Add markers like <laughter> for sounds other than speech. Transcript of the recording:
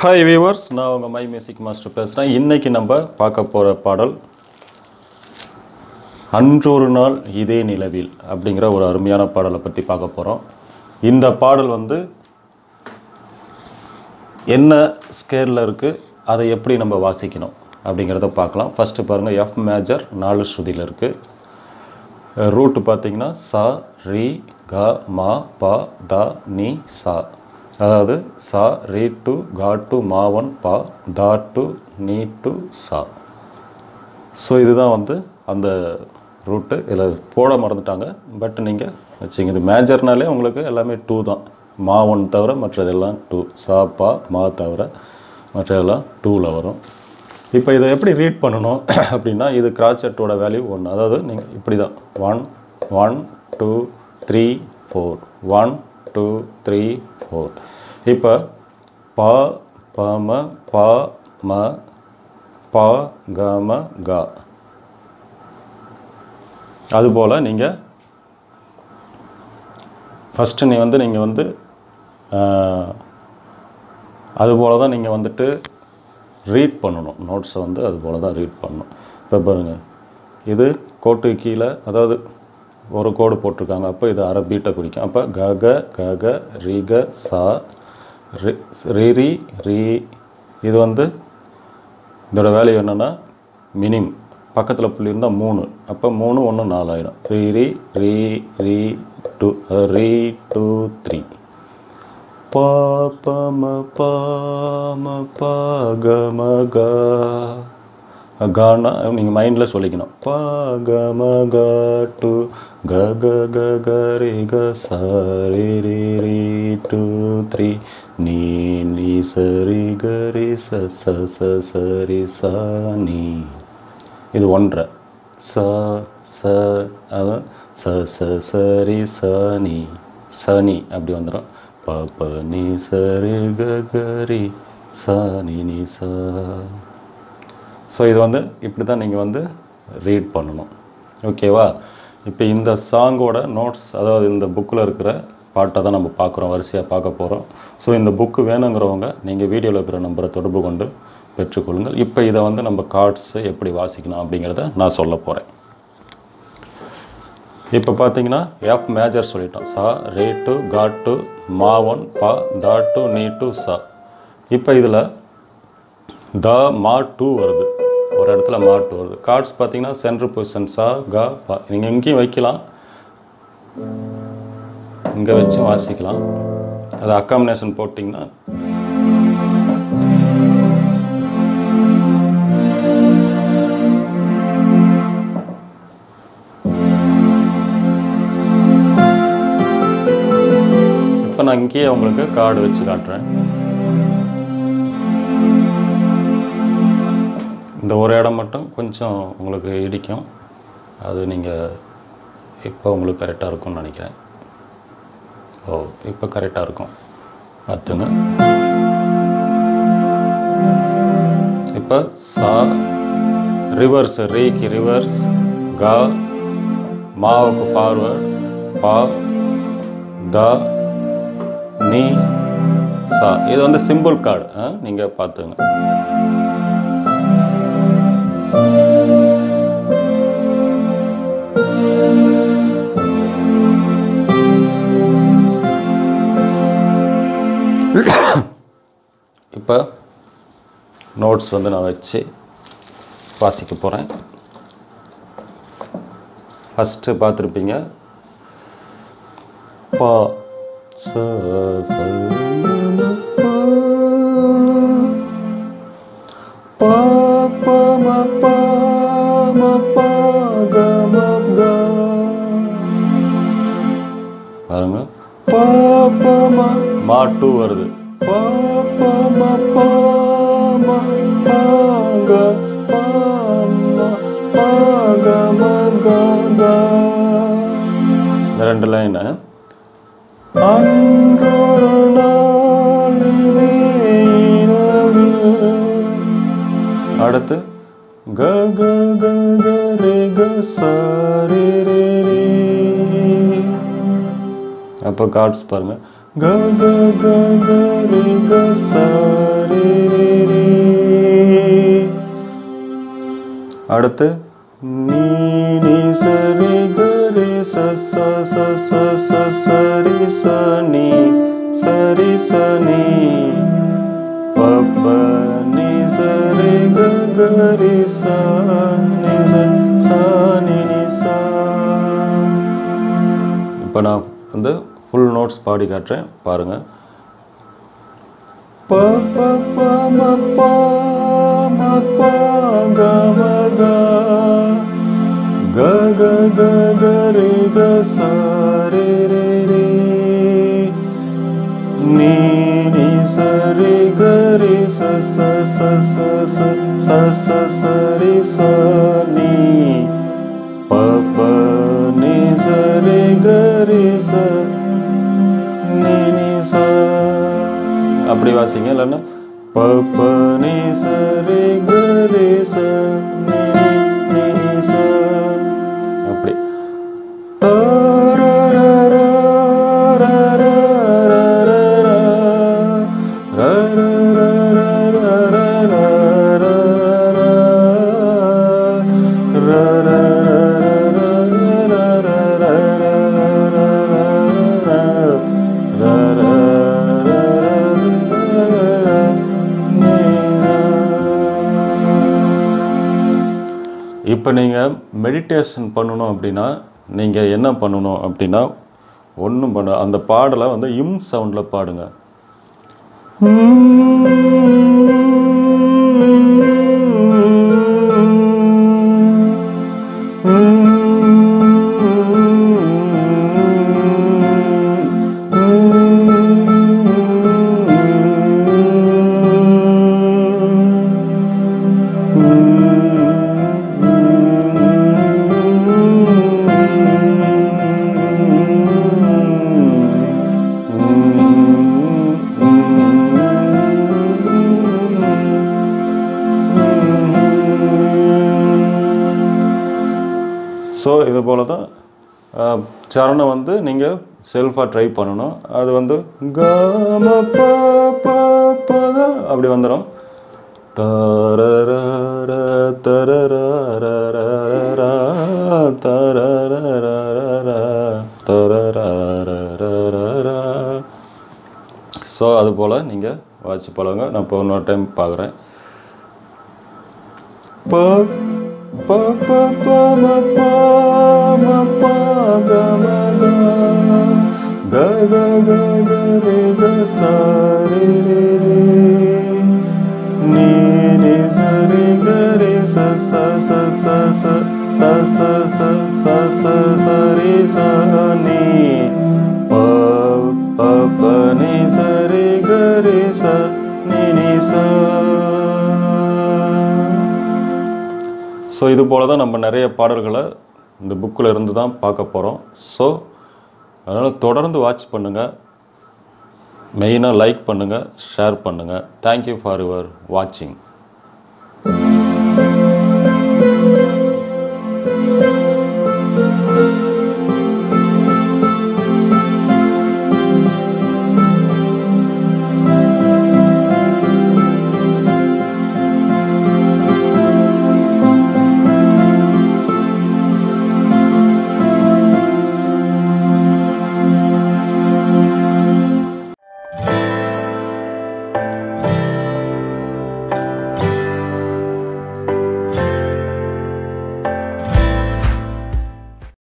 Hi viewers நான் உங்கள் my music master பேசுகிறேன் இன்றைக்கி நம்ம பார்க்க போகிற பாடல் அன்றொரு நாள் இதே நிலவில் அப்படிங்கிற ஒரு அருமையான பாடலை பற்றி பார்க்க போகிறோம் இந்த பாடல் வந்து என்ன ஸ்கேலில் இருக்குது அதை எப்படி நம்ம வாசிக்கணும் அப்படிங்கிறத பார்க்கலாம். ஃபஸ்ட்டு பாருங்கள் எஃப் மேஜர் நாலு ஸ்ருதியில் இருக்குது ரூட்டு பார்த்தீங்கன்னா சா ரி க மா ப த நீ சா. அதாவது சா ரீ டு கா டு மாவன் பா தா டு நீ டு சா. ஸோ இதுதான் வந்து அந்த ரூட்டு இதில் போட மறந்துட்டாங்க. பட் நீங்கள் வச்சுங்க இது மேஜர்னாலே உங்களுக்கு எல்லாமே டூ தான். மா ஒன் தவிர மற்றதெல்லாம் டூ சா பா மா தவிர மற்றதெல்லாம் டூவில் வரும். இப்போ இதை எப்படி ரீட் பண்ணணும்? <coughs> அப்படின்னா இது கிராச்சட்டோட வேல்யூ ஒன்று அதாவது நீங்கள் இப்படி தான் one one two three four one two three four இப்போ பா பம பா ம பா கம க. அதுபோல் நீங்கள் ஃபஸ்ட்டு நீ வந்து நீங்கள் வந்து அதுபோல் தான் நீங்கள் வந்துட்டு ரீட் பண்ணணும். நோட்ஸை வந்து அதுபோல் தான் ரீட் பண்ணணும். இப்போ பாருங்கள் இது கோட்டுக்கு கீழே அதாவது ஒரு கோடு போட்டிருக்காங்க. அப்போ இது அரை பீட்டை குறிக்கும். அப்போ க க க க சா ரி ரி ரி ரீ. இது வந்து இதோட வேல்யூ என்னென்னா மினிம். பக்கத்தில் புள்ளி இருந்தால் மூணு. அப்போ மூணு ஒன்று நாலு ஆயிடும். ரீ ரி ரீ ரீ டூ. ரீ டூ த்ரீ. பா ப ம பா ம க ம க. கானா நீங்கள் மைண்டில் சொல்லிக்கணும். பா க ம க டு. க க க க ரி க ச ரி ரி ரி டூ த்ரீ. நீ நீ சரி கரி ச ச ச சரி ச நீ. இது ஒன்றை. ச ச அதான் ச ச சரி ச நீ. சனி அப்படி வந்துடும் ப ப நீ சரி க கரி ச நீ நீ ச. ஸோ இது வந்து இப்படி தான் நீங்கள் வந்து ரீட் பண்ணணும். ஓகேவா இப்போ இந்த சாங்கோட நோட்ஸ் அதாவது இந்த புக்கில் இருக்கிற பாட்டை தான் நம்ம பார்க்குறோம் வரிசையாக பார்க்க போகிறோம் ஸோ இந்த புக்கு வேணுங்கிறவங்க நீங்கள் வீடியோவில் இருக்கிற நம்பரை தொடர்பு கொண்டு பெற்றுக்கொள்ளுங்கள். இப்போ இதை வந்து நம்ம கார்ட்ஸை எப்படி வாசிக்கணும் அப்படிங்கிறத நான் சொல்ல போகிறேன் இப்போ பார்த்தீங்கன்னா எஃப் மேஜர் சொல்லிட்டோம். சா ரே டு கா டு மா ஒன் பா தா டு நீ டு சா. இப்போ இதில் த மா டூ வருது. ஒரு இடத்துல மா டூ வருது. கார்ட்ஸ் பார்த்தீங்கன்னா சென்ட்ரு பொசிஷன் சா கா பா. நீங்கள் எங்கேயும் வைக்கலாம். இங்கே வச்சு வாசிக்கலாம். அது அக்காமினேஷன் போட்டிங்கன்னா இப்போ நான் இங்கேயே உங்களுக்கு கார்டு வச்சு காட்டுறேன். இந்த ஒரு இடம் மட்டும் கொஞ்சம் உங்களுக்கு இடிக்கும். அது நீங்கள் இப்போ உங்களுக்கு கரெக்டாக இருக்கும்னு நினைக்கிறேன். ஓ இப்போ கரெக்டாக இருக்கும். பார்த்துங்க இப்போ சா ரிவர்ஸ் ரீக்கு ரிவர்ஸ் கா மாவுக்கு ஃபார்வர்ட் பா த நீ சா. இது வந்து சிம்பிள் கார்டு நீங்கள் பார்த்துங்க. நோட்ஸ் வந்து நான் வச்சு வாசிக்க போகிறேன் ஃபஸ்ட்டு பார்த்துருப்பீங்க. பா ச ச ம, பா. பா ப பா பாருங்க வருது. பா maga mama maga maga. இந்த ரெண்டு லைனு அன்றொரு நாள் அடுத்து க க க க ரே க சாரி ரே ரே அப்போ கார்ட்ஸ் பாருங்க. க க க க ரே. அடுத்து நீ நீ சரி கரி ச ச ச ச ச சரி ச நீ சரி ச நீ ப ப நீ சரி க கரி ச நீ ச ச நீ நீ ச. இப்போ நான் வந்து ஃபுல் நோட்ஸ் பாடி காட்டுறேன் பாருங்கள் ப ப ப ப. ம ப க ம க க க க க ரே க ச ரே ரே ரே. நீ நீ ச ரே க ரே ச ச ச ச ச ச ச ச ரே ச நீ. ப ப நீ ச ரே க ரே ச நீ நீ ச. அப்படி வாசிங்க இல்லைன்னா? Papa ni sa re. இப்போ நீங்கள் மெடிடேஷன் பண்ணணும் அப்படின்னா நீங்கள் என்ன பண்ணணும் அப்படின்னா ஒன்றும் பண்ண அந்த பாடலை வந்து இம் சவுண்டில் பாடுங்க. சரணம் வந்து நீங்கள் செல்ஃபாக ட்ரை பண்ணணும் அது வந்து காம ப அப்படி வந்துடும் தரரர தரரர ஸோ அது போல் நீங்கள் வாட்ச் பழங்க நான் இப்போ இன்னொரு டைம் பார்க்குறேன் pa pa pa ma pa ma pa ga ma ga ga ga ga ga re ga sa re re re ni ni sa re ga re sa sa sa sa sa sa sa sa sa sa sa re sa ni pa pa pa ni sa re ga re sa ni ni sa. So இது போல் தான் நம்ம நிறைய பாடல்களை இந்த புக்கில் இருந்து தான் பார்க்க போகிறோம் ஸோ அதனால் தொடர்ந்து வாட்ச் பண்ணுங்கள் மெயினாக லைக் பண்ணுங்கள் ஷேர் பண்ணுங்கள் தேங்க்யூ ஃபார் யுவர் வாட்சிங்